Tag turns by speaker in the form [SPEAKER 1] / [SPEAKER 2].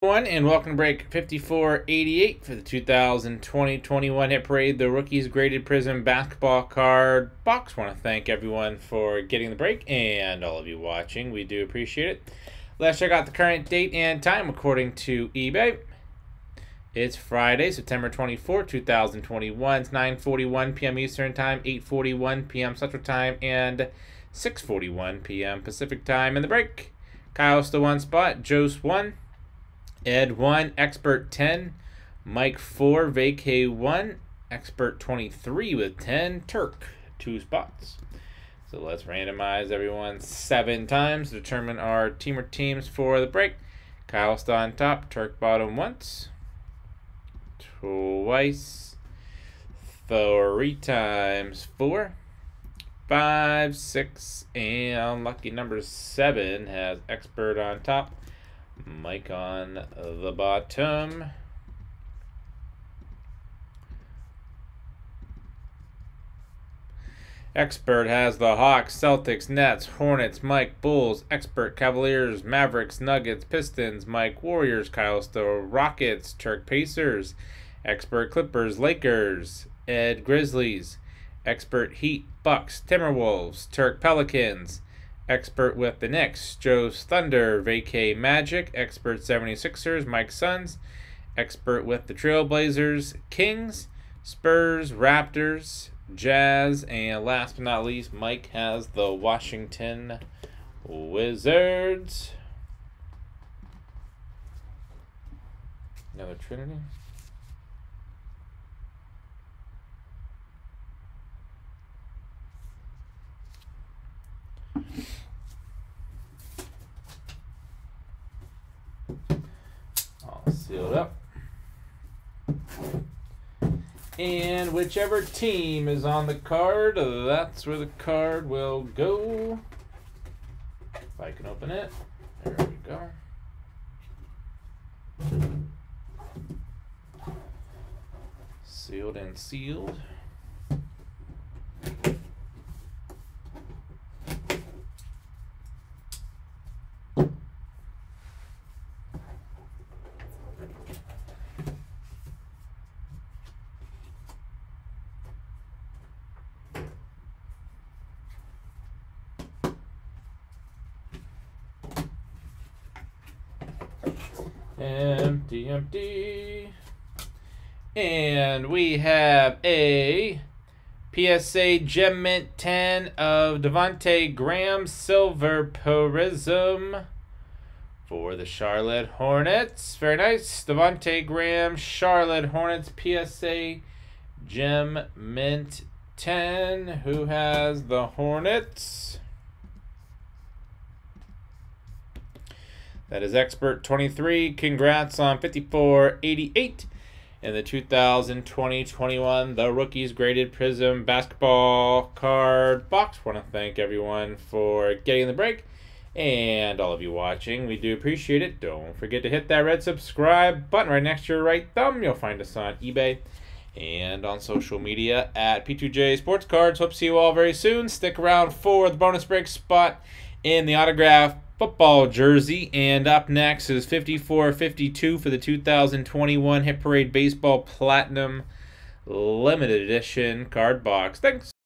[SPEAKER 1] One and welcome to break 5488 for the 2020-21 hit parade. The rookies graded Prizm basketball card box. Want to thank everyone for getting the break and all of you watching. We do appreciate it. Let's check out the current date and time according to ebay. It's friday september 24 2021 it's 9:41 p.m eastern time 8:41 p.m central time and 6:41 p.m pacific time. In the break kyle's the one spot joe's one Ed 1, Expert 10, Mike 4, Vacay 1, Expert 23 with 10, Turk 2 spots. So let's randomize everyone seven times to determine our team or teams for the break. Kyle on top, Turk bottom once, twice, three times, four, five, six, and lucky number seven has Expert on top. Mike on the bottom. Expert has the Hawks, Celtics, Nets, Hornets, Mike, Bulls, Expert, Cavaliers, Mavericks, Nuggets, Pistons, Mike, Warriors, Kyle Stowe, Rockets, Turk, Pacers, Expert, Clippers, Lakers, Ed, Grizzlies, Expert, Heat, Bucks, Timberwolves, Turk, Pelicans, Expert with the Knicks, Joe's Thunder, Vacay Magic, Expert 76ers, Mike Suns, Expert with the Trailblazers, Kings, Spurs, Raptors, Jazz, and last but not least, Mike has the Washington Wizards. Another Trinity. Seal it up. And whichever team is on the card, that's where the card will go. If I can open it. There we go. Sealed and sealed. Empty, empty. And we have a PSA Gem Mint 10 of Devonte Graham Silver Prizm for the Charlotte Hornets. Very nice. Devonte Graham, Charlotte Hornets PSA Gem Mint 10. Who has the Hornets? That is Expert 23. Congrats on 5488 in the 2020-21 The Rookies Graded Prizm Basketball Card Box. want to thank everyone for getting the break and all of you watching. We do appreciate it. Don't forget to hit that red subscribe button right next to your right thumb. You'll find us on eBay and on social media at P2J Sports Cards. Hope to see you all very soon. Stick around for the bonus break spot in the autograph football jersey. And up next is 54-52 for the 2021 Hit Parade Baseball Platinum Limited Edition card box. Thanks.